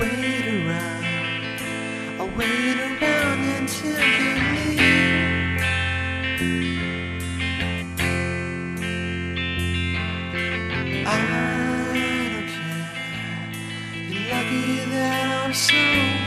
Wait around, I'll wait around until you leave. I don't care. You're lucky that I'm so